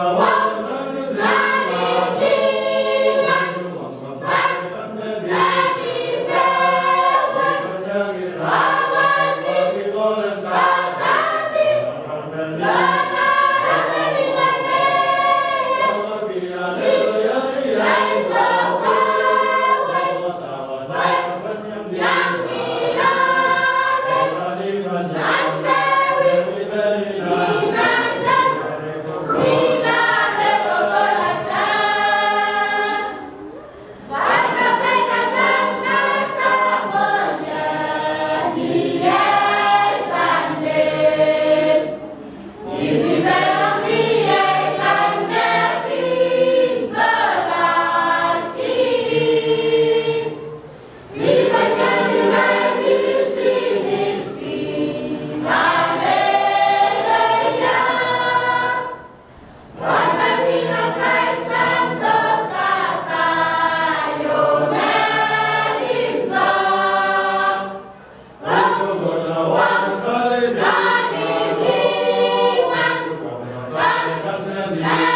Oh. Amen.